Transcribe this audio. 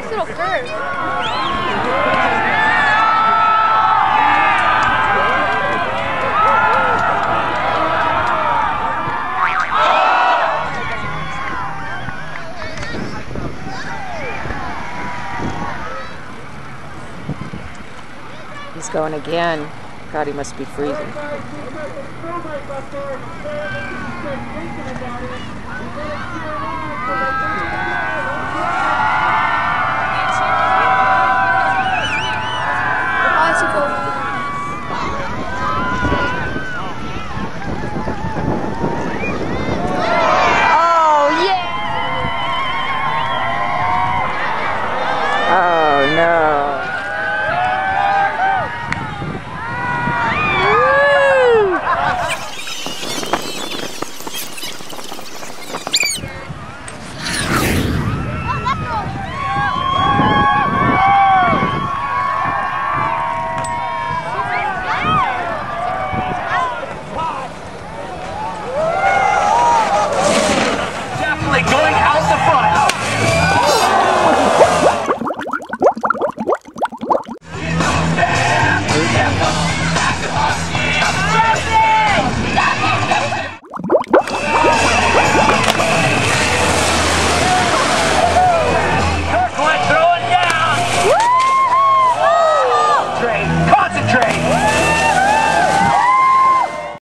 nice little curve. He's going again. God, he must be freezing.